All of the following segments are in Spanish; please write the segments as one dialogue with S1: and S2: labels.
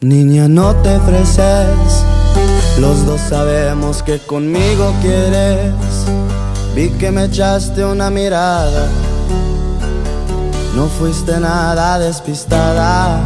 S1: Niña, no te ofreces, los dos sabemos que conmigo quieres. Vi que me echaste una mirada, no fuiste nada despistada.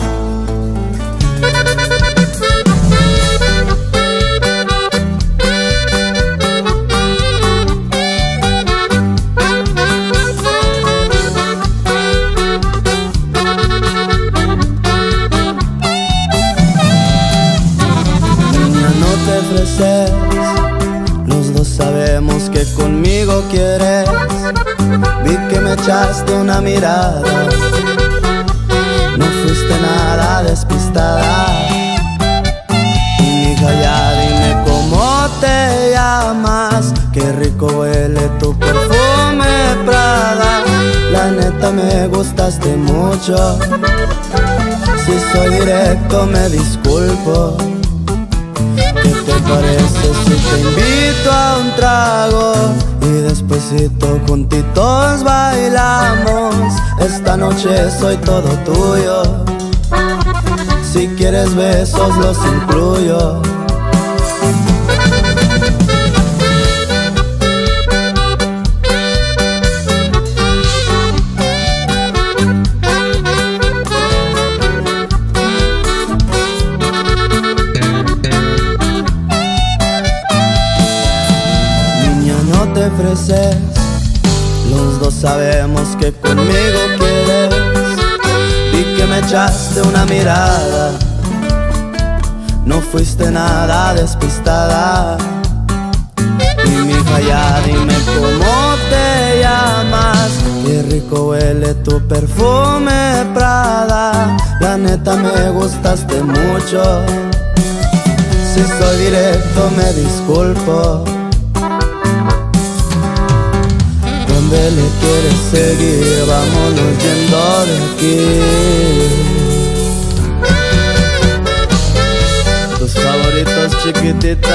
S1: Los dos sabemos que conmigo quieres. Vi que me echaste una mirada. No fuiste nada despistada. Y hija, ya dime cómo te llamas. Qué rico huele tu perfume Prada. La neta me gustaste mucho. Si soy directo me disculpo despuesito juntitos bailamos. Esta noche soy todo tuyo. Si quieres besos los incluyo te ofreces. Los dos sabemos que conmigo quieres. Y que me echaste una mirada. No fuiste nada despistada. Y mi ya dime cómo te llamas. Qué rico huele tu perfume Prada. La neta me gustaste mucho. Si soy directo me disculpo. Seguir, vámonos yendo de aquí. Tus favoritos chiquitita